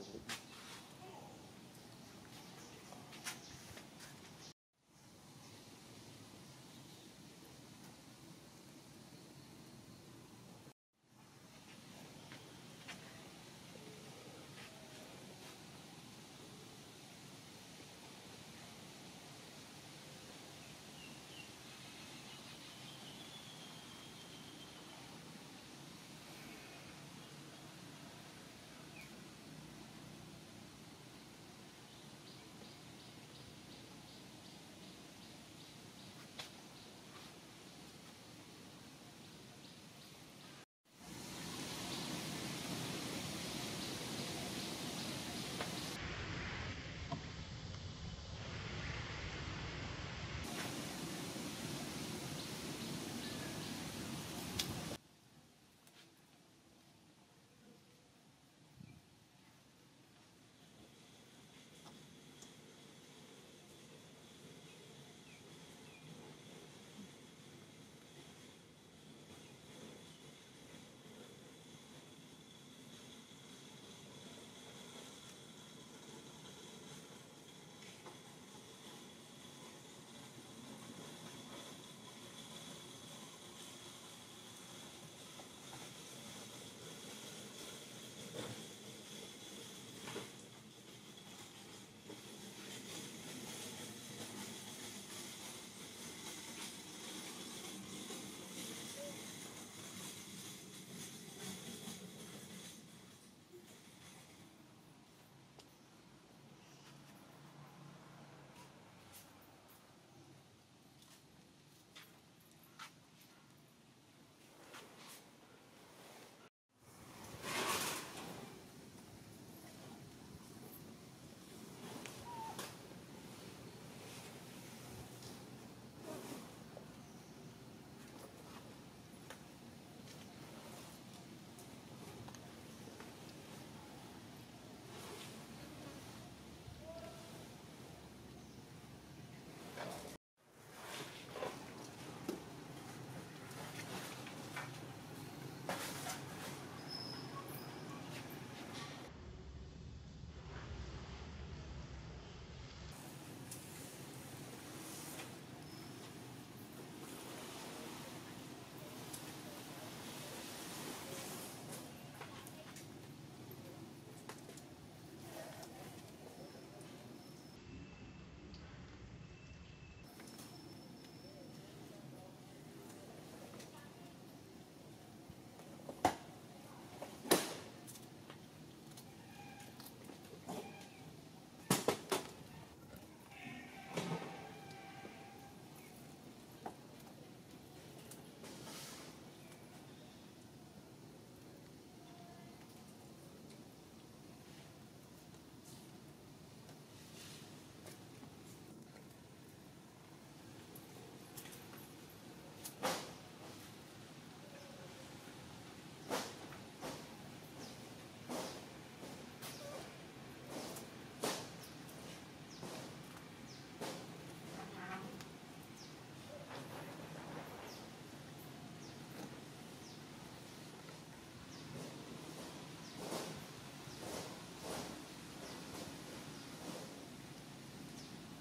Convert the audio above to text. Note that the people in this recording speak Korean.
쪽으로